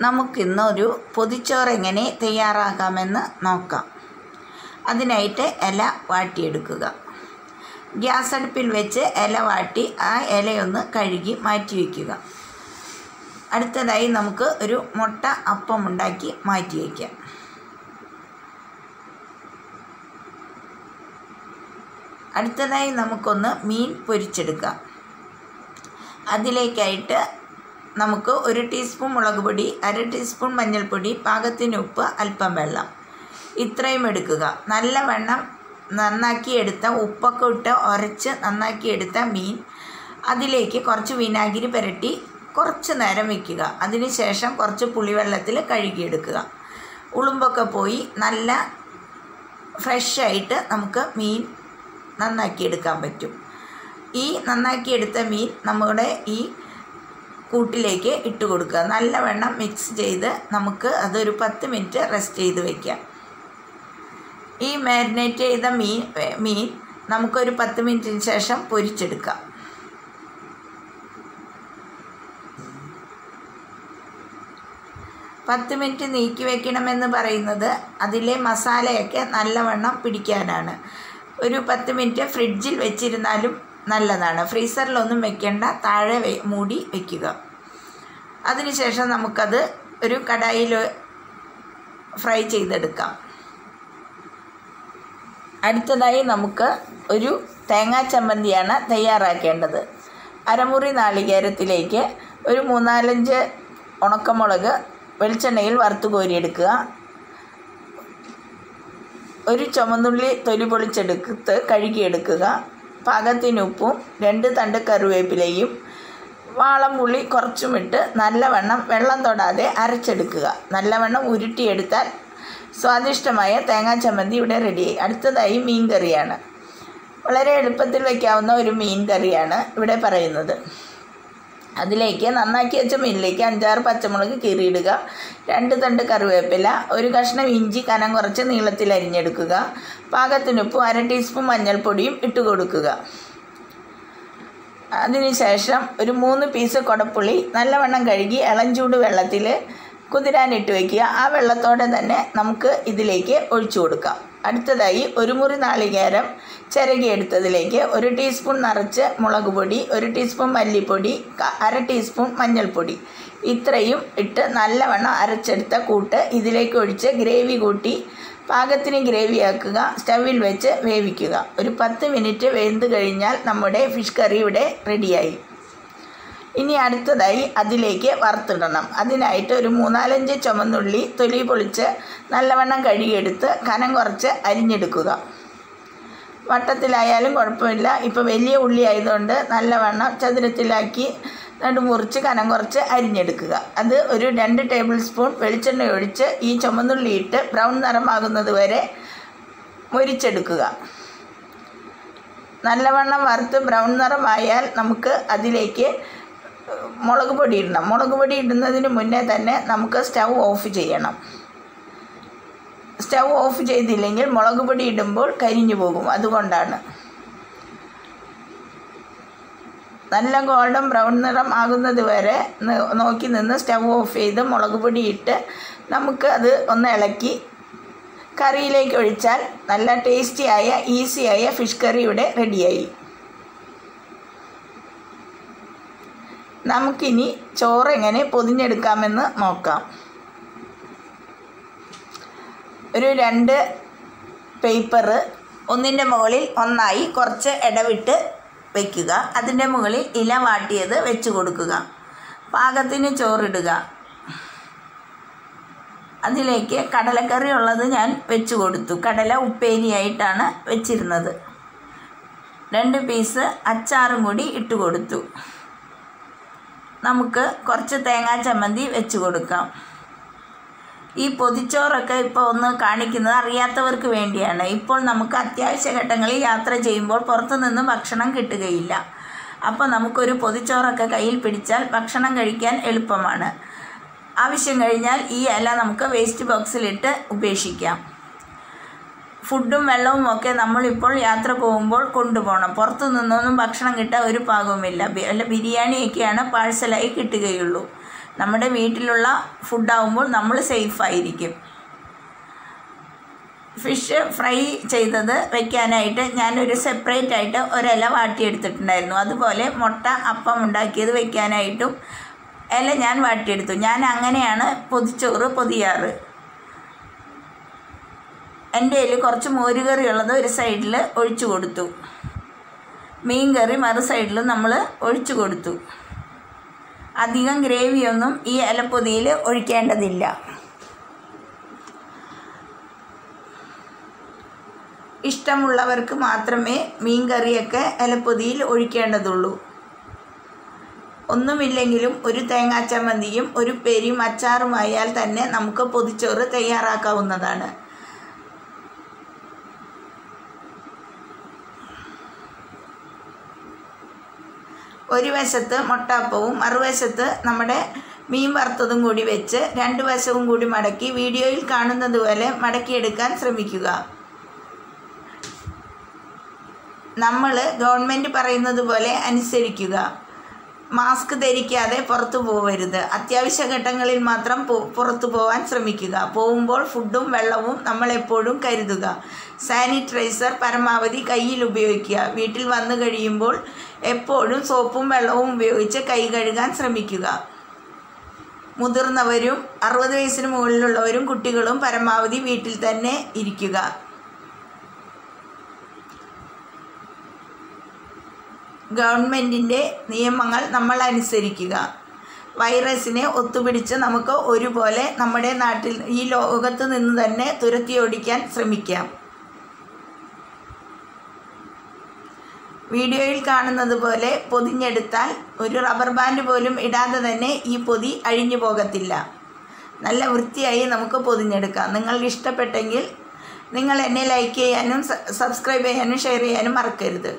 നമുക്കിന്നൊരു പൊതിച്ചോറ് എങ്ങനെ തയ്യാറാക്കാമെന്ന് നോക്കാം. അതിനായിട്ട് ഇല വാട്ടിയെടുക്കുക. ഗ്യാസ് അടുപ്പിൽ വെച്ച് ഇല വാട്ടി ആ ഇലയൊന്ന് കഴുകി മാറ്റി വയ്ക്കുക അടുത്തതായി നമുക്ക് ഒരു മുട്ട അപ്പം ഉണ്ടാക്കി മാറ്റി വയ്ക്കാം അടുത്തതായി നമുക്കൊന്ന് മീൻ പൊരിച്ചെടുക്കാം. അതിലേക്കായിട്ട് നമുക്ക് ഒരു ടീസ്പൂൺ മുളക് പൊടി അര ടീസ്പൂൺ മഞ്ഞൾപ്പൊടി പാകത്തിന് ഉപ്പ് അല്പം വെള്ളം. ഇത്രയും എടുക്കുക. നല്ല വെള്ളം നന്നാക്കി എടുത്ത ഉപ്പൊക്കെ ഇട്ട് ഉരച്ച് നന്നാക്കി എടുത്ത മീൻ അതിലേക്ക് കുറച്ച് വിനാഗിരി പുരട്ടി കുറച്ച് നേരം വയ്ക്കുക അതിനുശേഷം കുറച്ച് പുളിവെള്ളത്തിൽ കഴുകിയെടുക്കുക. ഉളുമ്പൊക്കെ പോയി നല്ല ഫ്രഷായിട്ട് നമുക്ക് മീൻ നന്നാക്കിയെടുക്കാൻ പറ്റും. ഈ നന്നാക്കിയെടുത്ത മീൻ നമ്മുടെ ഈ കൂട്ടിലേക്ക് ഇട്ട് കൊടുക്കുക. നല്ലവണ്ണം മിക്സ് ചെയ്ത് നമുക്ക് അതൊരു പത്ത് മിനിറ്റ് റെസ്റ്റ് ചെയ്ത് വയ്ക്കാം ഈ മാരിനേറ്റ് ചെയ്ത മീൻ മീൻ നമുക്കൊരു പത്ത് മിനിറ്റിന് ശേഷം പൊരിച്ചെടുക്കാം. പത്ത് മിനിറ്റ് നീക്കി വെക്കണമെന്ന് പറയുന്നത് അതിലെ മസാലയൊക്കെ നല്ലവണ്ണം പിടിക്കാനാണ്. ഒരു പത്ത് മിനിറ്റ് ഫ്രിഡ്ജിൽ വെച്ചിരുന്നാലും നല്ലതാണ്. ഫ്രീസറിലൊന്നും വെക്കേണ്ട. താഴെ മൂടി വയ്ക്കുക അതിനുശേഷം നമുക്കത് ഒരു കടായിൽ ഫ്രൈ ചെയ്തെടുക്കാം. അടുത്തതായി നമുക്ക് ഒരു തേങ്ങാ ചമ്മന്തിയാണ് തയ്യാറാക്കേണ്ടത്. അരമുറി നാളികേരത്തിലേക്ക് ഒരു മൂന്നാലഞ്ച് ഉണക്കമുളക് വെളിച്ചെണ്ണയിൽ വറുത്ത് കോരിയെടുക്കുക. ഒരു ചുമന്നുള്ളി തൊലി പൊളിച്ചെടുത്ത് കഴുകിയെടുക്കുക. പാകത്തിന് ഉപ്പും രണ്ട് തണ്ട് കറിവേപ്പിലയും വാളംപുള്ളി കുറച്ചുമിട്ട് നല്ലവണ്ണം വെള്ളം തൊടാതെ അരച്ചെടുക്കുക. നല്ലവണ്ണം ഉരുട്ടിയെടുത്താൽ സ്വാദിഷ്ടമായ തേങ്ങാ ചമ്മന്തി ഇവിടെ റെഡിയായി അടുത്തതായി മീൻ കറിയാണ് വളരെ എളുപ്പത്തിൽ വയ്ക്കാവുന്ന ഒരു മീൻ കറിയാണ് ഇവിടെ പറയുന്നത്. അതിലേക്ക് നന്നാക്കി വെച്ച മീനിലേക്ക് അഞ്ചാറ് പച്ചമുളക് കീറിയിടുക. രണ്ട് തണ്ട് കറിവേപ്പില ഒരു കഷ്ണം ഇഞ്ചി കനം കുറച്ച് നീളത്തിൽ അരിഞ്ഞെടുക്കുക. പാകത്തിനുപ്പും അര ടീസ്പൂൺ മഞ്ഞൾപ്പൊടിയും ഇട്ട് കൊടുക്കുക. അതിനുശേഷം ഒരു മൂന്ന് പീസ് കുടപ്പുളി നല്ലവണ്ണം കഴുകി ഇളഞ്ചൂട് വെള്ളത്തിൽ കുതിരാനിട്ട് വയ്ക്കുക ആ വെള്ളത്തോടെ തന്നെ നമുക്ക് ഇതിലേക്ക് ഒഴിച്ചു കൊടുക്കാം. അടുത്തതായി ഒരു മുറി നാളികേരം ചിരകിയെടുത്തതിലേക്ക് ഒരു ടീസ്പൂൺ നിറച്ച് മുളക് പൊടി ഒരു ടീസ്പൂൺ മല്ലിപ്പൊടി അര ടീസ്പൂൺ മഞ്ഞൾപ്പൊടി. ഇത്രയും ഇട്ട് നല്ലവണ്ണം അരച്ചെടുത്ത കൂട്ട് ഇതിലേക്ക് ഒഴിച്ച് ഗ്രേവി കൂട്ടി പാകത്തിന് ഗ്രേവിയാക്കുക സ്റ്റവിൽ വെച്ച് വേവിക്കുക. ഒരു പത്ത് മിനിറ്റ് വെന്ത് കഴിഞ്ഞാൽ നമ്മുടെ ഫിഷ് കറി ഇവിടെ റെഡിയായി. ഇനി അടുത്തതായി അതിലേക്ക് വറുത്തിടണം. അതിനായിട്ട് ഒരു മൂന്നാലഞ്ച് ചുമന്നുള്ളി തൊലി പൊളിച്ച് നല്ലവണ്ണം കഴുകിയെടുത്ത് കനം കുറച്ച് അരിഞ്ഞെടുക്കുക. വട്ടത്തിലായാലും കുഴപ്പമില്ല. ഇപ്പോൾ വലിയ ഉള്ളി ആയതുകൊണ്ട് നല്ലവണ്ണം ചതുരത്തിലാക്കി നടുമുറിച്ച് കനം കുറച്ച് അരിഞ്ഞെടുക്കുക. അത് ഒരു രണ്ട് ടേബിൾ സ്പൂൺ വെളിച്ചെണ്ണ ഒഴിച്ച് ഈ ചുമന്നുള്ളി ഇട്ട് ബ്രൗൺ നിറമാകുന്നത് വരെ മൊരിച്ചെടുക്കുക. നല്ലവണ്ണം വറുത്ത് ബ്രൗൺ നിറമായാൽ നമുക്ക് അതിലേക്ക് മുളക് പൊടി ഇടണം. മുളക് പൊടി ഇടുന്നതിന് മുന്നേ തന്നെ നമുക്ക് സ്റ്റൗ ഓഫ് ചെയ്യണം. സ്റ്റൗ ഓഫ് ചെയ്തില്ലെങ്കിൽ മുളക് പൊടി ഇടുമ്പോൾ കരിഞ്ഞു പോകും. അതുകൊണ്ടാണ്. നല്ല ഗോൾഡൻ ബ്രൗൺ നിറം ആകുന്നത് വരെ നോക്കി നിന്ന് സ്റ്റൗ ഓഫ് ചെയ്ത് മുളക് പൊടി ഇട്ട് നമുക്ക് അത് ഒന്ന് ഇളക്കി കറിയിലേക്ക് ഒഴിച്ചാൽ നല്ല ടേസ്റ്റിയായ ഈസിയായ ഫിഷ് കറി ഇവിടെ റെഡിയായി. നമുക്കിനി ചോറ് എങ്ങനെ പൊതിഞ്ഞെടുക്കാമെന്ന് നോക്കാം. ഒരു രണ്ട് പേപ്പർ ഒന്നിന്റെ മുകളിൽ ഒന്നായി കുറച്ച് ഇടവിട്ട് വയ്ക്കുക അതിന്റെ മുകളിൽ ഇല വാട്ടിയത് വെച്ച് കൊടുക്കുക. പാകത്തിന് ചോറിടുക. അതിലേക്ക് കടലക്കറി ഉള്ളത് ഞാൻ വെച്ച് കൊടുത്തു. കടല ഉപ്പേരിയായിട്ടാണ് വെച്ചിരുന്നത്. രണ്ട് പീസ് അച്ചാറും കൂടി ഇട്ട് കൊടുത്തു. നമുക്ക് കുറച്ച് തേങ്ങാ ചമ്മന്തി വെച്ച് കൊടുക്കാം. ഈ പൊതിച്ചോറൊക്കെ ഇപ്പോൾ ഒന്ന് കാണിക്കുന്നത് അറിയാത്തവർക്ക് വേണ്ടിയാണ്. ഇപ്പോൾ നമുക്ക് അത്യാവശ്യ ഘട്ടങ്ങളിൽ യാത്ര ചെയ്യുമ്പോൾ പുറത്തു നിന്ന് ഭക്ഷണം കിട്ടുകയില്ല. അപ്പോൾ നമുക്കൊരു പൊതിച്ചോറൊക്കെ കയ്യിൽ പിടിച്ചാൽ ഭക്ഷണം കഴിക്കാൻ എളുപ്പമാണ്. ആവശ്യം കഴിഞ്ഞാൽ ഈ ഇല നമുക്ക് വേസ്റ്റ് ബോക്സിലിട്ട് ഉപേക്ഷിക്കാം. ഫുഡും വെള്ളവും ഒക്കെ നമ്മളിപ്പോൾ യാത്ര പോകുമ്പോൾ കൊണ്ടുപോകണം. പുറത്തു നിന്നൊന്നും ഭക്ഷണം കിട്ടാൻ ഒരു പാകവുമില്ല. അല്ല ബിരിയാണിയൊക്കെയാണ് പാഴ്സലായി കിട്ടുകയുള്ളൂ. നമ്മുടെ വീട്ടിലുള്ള ഫുഡാവുമ്പോൾ നമ്മൾ സേഫായിരിക്കും. ഫിഷ് ഫ്രൈ ചെയ്തത് വെക്കാനായിട്ട് ഞാനൊരു സെപ്പറേറ്റ് ആയിട്ട് ഒരില വാട്ടിയെടുത്തിട്ടുണ്ടായിരുന്നു. അതുപോലെ മുട്ട അപ്പം ഉണ്ടാക്കിയത് വെക്കാനായിട്ടും ഇല ഞാൻ വാട്ടിയെടുത്തു. ഞാൻ അങ്ങനെയാണ് പൊതിച്ചോറ് പൊതിയാറ്. എന്റെ കയ്യിൽ കുറച്ച് മോരുകറി ഉള്ളത് ഒരു സൈഡിൽ ഒഴിച്ചു കൊടുത്തു. മീൻ കറി മറു സൈഡിൽ നമ്മൾ ഒഴിച്ചു കൊടുത്തു. അധികം ഗ്രേവിയൊന്നും ഈ ഇലപ്പൊതിയിൽ ഒഴിക്കേണ്ടതില്ല. ഇഷ്ടമുള്ളവർക്ക് മാത്രമേ മീൻ കറിയൊക്കെ ഇലപ്പൊതിയിൽ ഒഴിക്കേണ്ടതുള്ളൂ. ഒന്നുമില്ലെങ്കിലും ഒരു തേങ്ങാച്ചമ്മന്തിയും ഒരു പെരിയും അച്ചാറുമായാൽ തന്നെ നമുക്ക് പൊതിച്ചോറ് തയ്യാറാക്കാവുന്നതാണ്. ഒരു വശത്ത് മുട്ടാപ്പവും മറുവശത്ത് നമ്മുടെ മീൻ വറുത്തതും കൂടി വെച്ച് രണ്ട് വശവും കൂടി മടക്കി വീഡിയോയിൽ കാണുന്നത് പോലെ മടക്കിയെടുക്കാൻ ശ്രമിക്കുക. നമ്മൾ ഗവൺമെന്റ് പറയുന്നത് പോലെ അനുസരിക്കുക. മാസ്ക് ധരിക്കാതെ പുറത്തു പോകരുത് അത്യാവശ്യ ഘട്ടങ്ങളിൽ മാത്രം പുറത്തു പോകാൻ ശ്രമിക്കുക. പോകുമ്പോൾ ഫുഡും വെള്ളവും നമ്മളെപ്പോഴും കരുതുക. സാനിറ്റൈസർ പരമാവധി കയ്യിൽ ഉപയോഗിക്കുക. വീട്ടിൽ വന്നു കഴിയുമ്പോൾ എപ്പോഴും സോപ്പും വെള്ളവും ഉപയോഗിച്ച് കൈ കഴുകാൻ ശ്രമിക്കുക. മുതിർന്നവരും അറുപത് വയസ്സിന് മുകളിലുള്ളവരും കുട്ടികളും പരമാവധി വീട്ടിൽ തന്നെ ഇരിക്കുക. ഗവൺമെന്റിന്റെ നിയമങ്ങൾ നമ്മൾ അനുസരിക്കുക. വൈറസിനെ ഒത്തുപിടിച്ച് നമുക്ക് ഒരുപോലെ നമ്മുടെ നാട്ടിൽ ഈ ലോകത്ത് നിന്ന് തന്നെ തുരത്തി ഓടിക്കാൻ ശ്രമിക്കാം. വീഡിയോയിൽ കാണുന്നത് പോലെ പൊതിഞ്ഞെടുത്താൽ ഒരു റബ്ബർ ബാൻഡ് പോലും ഇടാതെ തന്നെ ഈ പൊതി അഴിഞ്ഞു പോകത്തില്ല. നല്ല വൃത്തിയായി നമുക്ക് പൊതിഞ്ഞെടുക്കാം. നിങ്ങൾക്ക് ഇഷ്ടപ്പെട്ടെങ്കിൽ നിങ്ങൾ എന്നെ ലൈക്ക് ചെയ്യാനും സബ്സ്ക്രൈബ് ചെയ്യാനും ഷെയർ ചെയ്യാനും മറക്കരുത്.